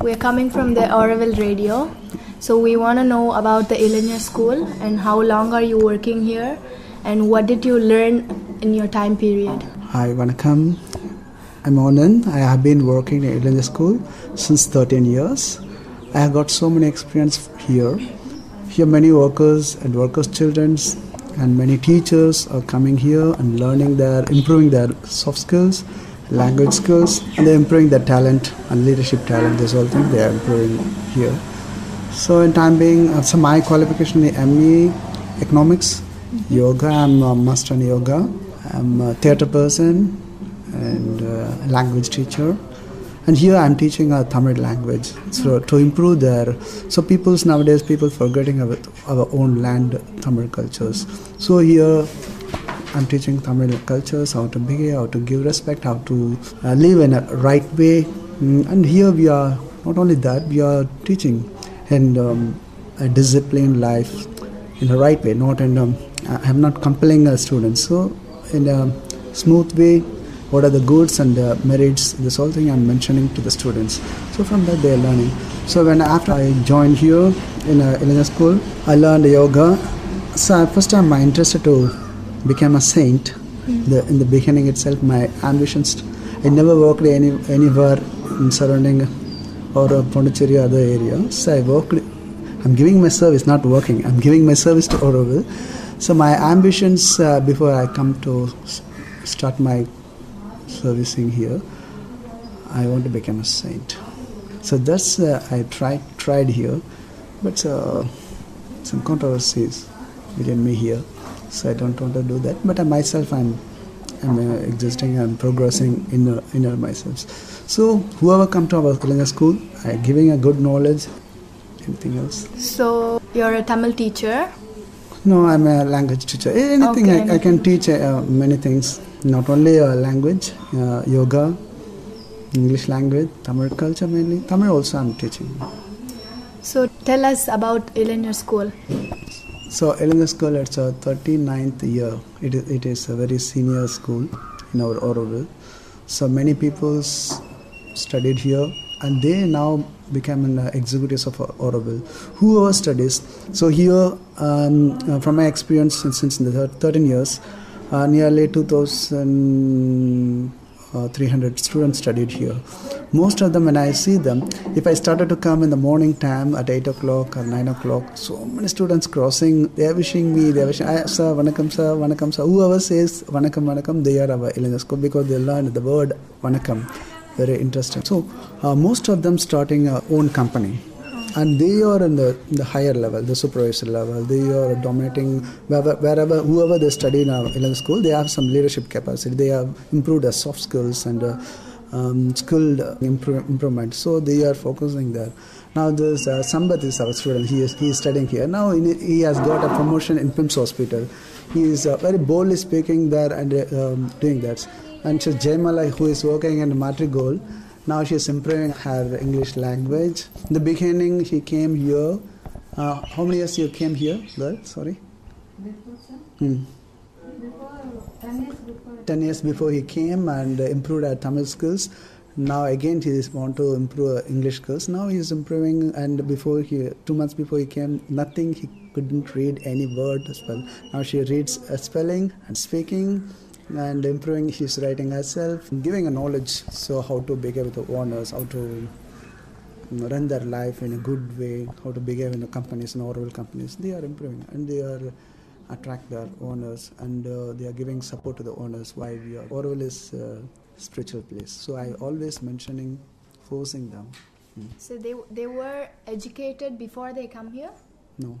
We're coming from the Auroville Radio. So we want to know about the Ilaignarkal School and how long are you working here and what did you learn in your time period? Hi, Vanakkam. I'm Anand. I have been working in Ilaignarkal School since 13 years. I have got so many experience here. Here many workers and workers' children and many teachers are coming here and learning their, improving their soft skills language skills and they're improving their talent and leadership talent this whole thing they are improving here. So in time being uh, so my qualification is ME economics mm-hmm. yoga I'm a master in yoga. I'm a theater person and uh, language teacher. And here I'm teaching a Tamil language so to improve their so people's nowadays people forgetting our, our own land Tamil cultures. So here I'm teaching Tamil cultures, how to behave, how to give respect, how to uh, live in a right way. Mm, and here we are, not only that, we are teaching and um, a disciplined life in a right way, not in, um, I'm not compelling uh, students. So, in a smooth way, what are the goods and the merits, this whole thing I'm mentioning to the students. So, from that, they are learning. So, when after I joined here in a Ilaignarkal school, I learned yoga. So, first time my interest to became a saint. Mm. The, in the beginning itself, my ambitions. I never worked any anywhere in surrounding or a Pondicherry other area. So I worked. I'm giving my service, not working. I'm giving my service to Auroville. So my ambitions uh, before I come to start my servicing here, I want to become a saint. So that's uh, I tried tried here, but uh, some controversies between me here so I don't want to do that. But I myself, I'm, I'm uh, existing and progressing inner, inner myself. So whoever come to our Telugu school, I giving a good knowledge. Anything else? So you're a Tamil teacher. No, I'm a language teacher. Anything okay, I, I, can teach uh, many things. Not only uh, language, uh, yoga, English language, Tamil culture mainly. Tamil also I'm teaching. So tell us about Ilaignarkal School. So Ilaignarkal School, it's a 39th year. It is, it is a very senior school in our Auroville. So many people studied here and they now became an executives of Auroville. Whoever studies, so here um, uh, from my experience since, since the 13 years, uh, nearly 2,000 uh, 300 students studied here. Most of them, when I see them, if I started to come in the morning time at 8 o'clock or 9 o'clock, so many students crossing, they are wishing me, they are wishing, I, sir, vanakkam, sir, vanakkam, sir. Whoever says vanakkam, vanakkam, they are our school because they learned the word vanakkam. Very interesting. So, uh, most of them starting own company and they are in the, the higher level, the supervisor level. They are dominating wherever, wherever whoever they study in our Ilaignarkal school. They have some leadership capacity. They have improved their soft skills and uh, um, skilled improve, improvement. So they are focusing there. Now this uh, Sambat is our student. He is he is studying here. Now in, he has got a promotion in PIMS Hospital. He is uh, very boldly speaking there and uh, um, doing that. And so Jaimala, who is working in Matrigold, now she's improving her English language. In the beginning, she came here. Uh, how many years you came here, girl? Sorry. Before? Hmm. Before, 10 years before. 10 years before he came and improved her Tamil skills. Now again he is want to improve English skills. Now he is improving and before he, two months before he came, nothing, he couldn't read any word to spell. Now she reads spelling and speaking and improving his writing herself, giving a knowledge so how to behave with the owners, how to run their life in a good way, how to behave in the companies, in Auroville companies. They are improving and they are attract their owners and uh, they are giving support to the owners. Why we are Auroville is a spiritual place. So I always mentioning, forcing them. Hmm. So they they were educated before they come here. No.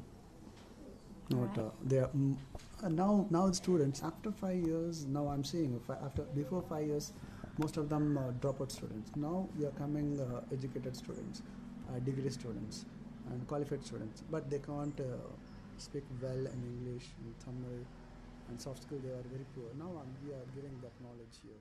Not uh, they are mm, uh, now now students after five years now I'm seeing after before five years most of them uh, dropout students. Now we are coming uh, educated students degree students and qualified students. But they can't speak well in English and Tamil and soft skill they are very poor. Now we are giving that knowledge here.